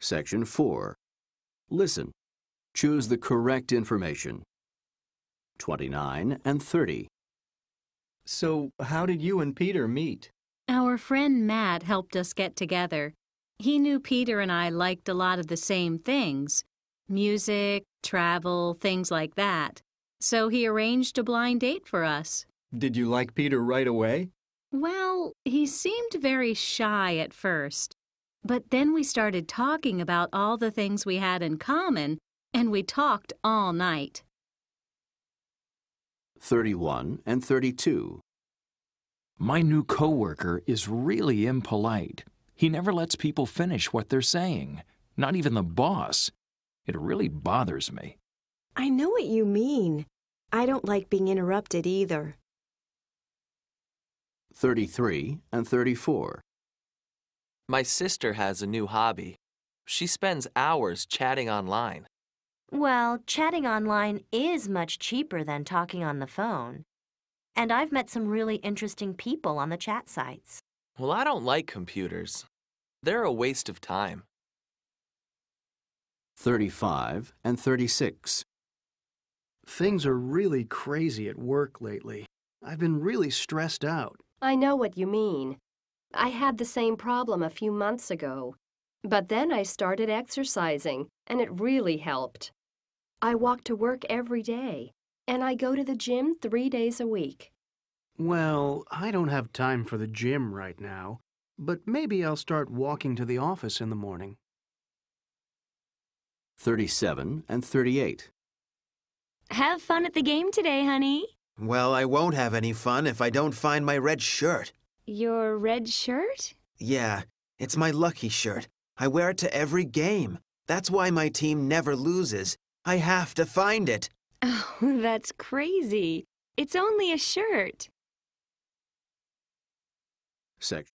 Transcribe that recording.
Section 4. Listen. Choose the correct information. 29 and 30. So, how did you and Peter meet? Our friend Matt helped us get together. He knew Peter and I liked a lot of the same things music, travel, things like that. So he arranged a blind date for us. Did you like Peter right away? Well, he seemed very shy at first. But then we started talking about all the things we had in common, and we talked all night. 31 and 32. My new coworker is really impolite. He never lets people finish what they're saying, not even the boss. It really bothers me. I know what you mean. I don't like being interrupted either. 33 and 34. My sister has a new hobby. She spends hours chatting online. Well, chatting online is much cheaper than talking on the phone. And I've met some really interesting people on the chat sites. Well, I don't like computers. They're a waste of time. 35 and 36. Things are really crazy at work lately. I've been really stressed out. I know what you mean. I had the same problem a few months ago. But then I started exercising, and it really helped. I walk to work every day, and I go to the gym three days a week. Well, I don't have time for the gym right now, but maybe I'll start walking to the office in the morning. 37 and 38. Have fun at the game today, honey. Well, I won't have any fun if I don't find my red shirt. Your red shirt? Yeah, it's my lucky shirt. I wear it to every game. That's why my team never loses. I have to find it. Oh, that's crazy. It's only a shirt. Section